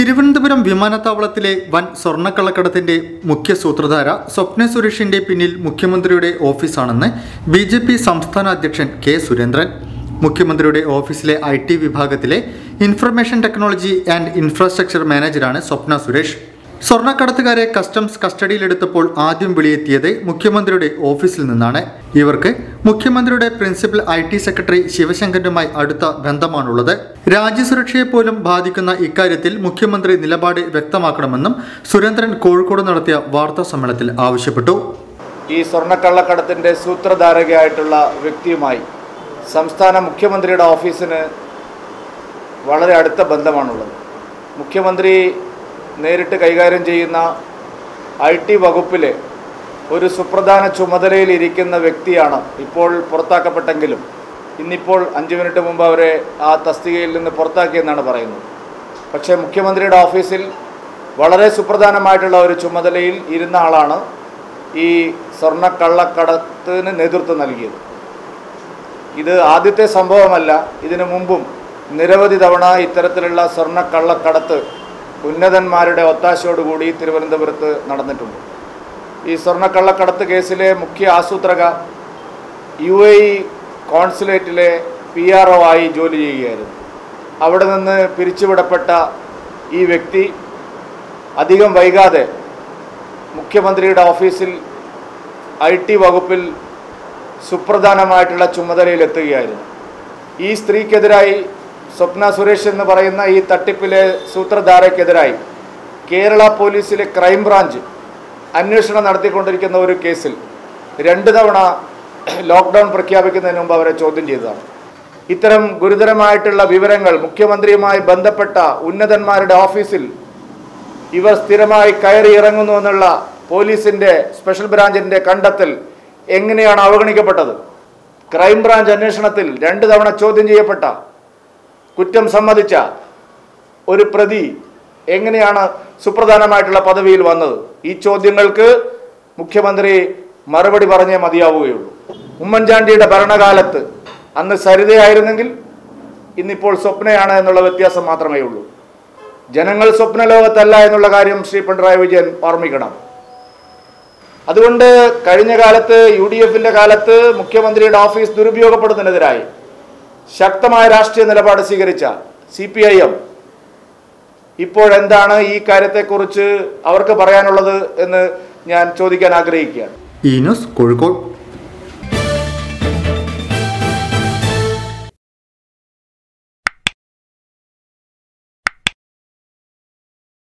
തിരുവനന്തപുരം വിമാനത്താവളത്തിലെ വൻ സ്വർണക്കള്ളക്കടത്തിന്റെ മുഖ്യ സൂത്രധാര സ്വപ്ന സുരേഷിന്റെ പിന്നിൽ മുഖ്യമന്ത്രിയുടെ ഓഫീസാണെന്ന് ബി ജെ പി സംസ്ഥാന അധ്യക്ഷൻ കെ സുരേന്ദ്രൻ. മുഖ്യമന്ത്രിയുടെ ഓഫീസിലെ ഐ ടി വിഭാഗത്തിലെ ഇൻഫർമേഷൻ ടെക്നോളജി ആൻഡ് ഇൻഫ്രാസ്ട്രക്ചർ മാനേജറാണ് സ്വപ്ന സുരേഷ്. സ്വർണക്കടത്തുകാരെ കസ്റ്റംസ് കസ്റ്റഡിയിലെടുത്തപ്പോൾ ആദ്യം വിളിയെത്തിയത് മുഖ്യമന്ത്രിയുടെ ഓഫീസിൽ നിന്നാണ്. ഇവർക്ക് മുഖ്യമന്ത്രിയുടെ പ്രിൻസിപ്പൽ ഐ ടി സെക്രട്ടറി ശിവശങ്കറുമായി അടുത്ത ബന്ധമാണുള്ളത്. രാജ്യസുരക്ഷയെ പോലും ബാധിക്കുന്ന ഇക്കാര്യത്തിൽ മുഖ്യമന്ത്രി നിലപാട് വ്യക്തമാക്കണമെന്നും സുരേന്ദ്രൻ കോഴിക്കോട് നടത്തിയ വാർത്താ സമ്മേളനത്തിൽ ആവശ്യപ്പെട്ടു. ഈ സ്വർണക്കള്ളക്കടത്തിന്റെ സൂത്രധാരകയായിട്ടുള്ള വ്യക്തിയുമായി സംസ്ഥാന മുഖ്യമന്ത്രിയുടെ ഓഫീസിന് വളരെ അടുത്ത ബന്ധമാണുള്ളത്. മുഖ്യമന്ത്രി നേരിട്ട് കൈകാര്യം ചെയ്യുന്ന ഐ ടി വകുപ്പിലെ ഒരു സുപ്രധാന ചുമതലയിൽ ഇരിക്കുന്ന വ്യക്തിയാണ് ഇപ്പോൾ പുറത്താക്കപ്പെട്ടെങ്കിലും ഇന്നിപ്പോൾ അഞ്ച് മിനിറ്റ് മുമ്പ് അവരെ ആ തസ്തികയിൽ നിന്ന് പുറത്താക്കിയെന്നാണ് പറയുന്നത്. പക്ഷേ മുഖ്യമന്ത്രിയുടെ ഓഫീസിൽ വളരെ സുപ്രധാനമായിട്ടുള്ള ഒരു ചുമതലയിൽ ഇരുന്ന ആളാണ് ഈ സ്വർണക്കള്ളക്കടത്തിന് നേതൃത്വം നൽകിയത്. ഇത് ആദ്യത്തെ സംഭവമല്ല ഇതിനു മുമ്പും നിരവധി തവണ ഇത്തരത്തിലുള്ള സ്വർണക്കള്ളക്കടത്ത് ഉന്നതന്മാരുടെ ഒത്താശയോടുകൂടി തിരുവനന്തപുരത്ത് നടന്നിട്ടുണ്ട്. ഈ സ്വർണക്കള്ളക്കടത്ത് കേസിലെ മുഖ്യ ആസൂത്രക യു എ ഇ കോൺസുലേറ്റിലെ പി ആർ ഒ ആയി ജോലി ചെയ്യുകയായിരുന്നു. അവിടെ നിന്ന് പിരിച്ചുവിടപ്പെട്ട ഈ വ്യക്തി അധികം വൈകാതെ മുഖ്യമന്ത്രിയുടെ ഓഫീസിൽ ഐ ടി വകുപ്പിൽ സുപ്രധാനമായിട്ടുള്ള ചുമതലയിലെത്തുകയായിരുന്നു. ഈ സ്ത്രീക്കെതിരായി സ്വപ്ന സുരേഷ് എന്ന് പറയുന്ന ഈ തട്ടിപ്പിലെ സൂത്രധാരയ്ക്കെതിരായി കേരള പോലീസിലെ ക്രൈംബ്രാഞ്ച് അന്വേഷണം നടത്തിക്കൊണ്ടിരിക്കുന്ന ഒരു കേസിൽ രണ്ട് തവണ ലോക്ക്ഡൗൺ പ്രഖ്യാപിക്കുന്നതിന് മുമ്പ് അവരെ ചോദ്യം ചെയ്തതാണ്. ഇത്തരം ഗുരുതരമായിട്ടുള്ള വിവരങ്ങൾ മുഖ്യമന്ത്രിയുമായി ബന്ധപ്പെട്ട ഉന്നതന്മാരുടെ ഓഫീസിൽ ഇവർ സ്ഥിരമായി കയറി ഇറങ്ങുന്നു എന്നുള്ള പോലീസിന്റെ സ്പെഷ്യൽ ബ്രാഞ്ചിന്റെ കണ്ടെത്തൽ എങ്ങനെയാണ് അവഗണിക്കപ്പെട്ടത്? ക്രൈംബ്രാഞ്ച് അന്വേഷണത്തിൽ രണ്ട് തവണ ചോദ്യം ചെയ്യപ്പെട്ട കുറ്റം സമ്മതിച്ച ഒരു പ്രതി എങ്ങനെയാണ് സുപ്രധാനമായിട്ടുള്ള പദവിയിൽ വന്നത്? ഈ ചോദ്യങ്ങൾക്ക് മുഖ്യമന്ത്രി മറുപടി പറഞ്ഞേ മതിയാവുകയുള്ളൂ. ഉമ്മൻചാണ്ടിയുടെ ഭരണകാലത്ത് അന്ന് സരിതയായിരുന്നെങ്കിൽ ഇന്നിപ്പോൾ സ്വപ്നയാണ് എന്നുള്ള വ്യത്യാസം മാത്രമേ ഉള്ളൂ. ജനങ്ങൾ സ്വപ്നലോകത്തല്ല എന്നുള്ള കാര്യം ശ്രീ പിണറായി വിജയൻ ഓർമ്മിക്കണം. അതുകൊണ്ട് കഴിഞ്ഞ കാലത്ത് യു ഡി കാലത്ത് മുഖ്യമന്ത്രിയുടെ ഓഫീസ് ദുരുപയോഗപ്പെടുത്തുന്നതിനായി ശക്തമായ രാഷ്ട്രീയ നിലപാട് സ്വീകരിച്ച സി പി ഐ എം ഇപ്പോഴെന്താണ് ഈ കാര്യത്തെക്കുറിച്ച് അവർക്ക് പറയാനുള്ളത് എന്ന് ഞാൻ ചോദിക്കാൻ ആഗ്രഹിക്കുകയാണ്. ഈ ന്യൂസ് കോഴിക്കോട്.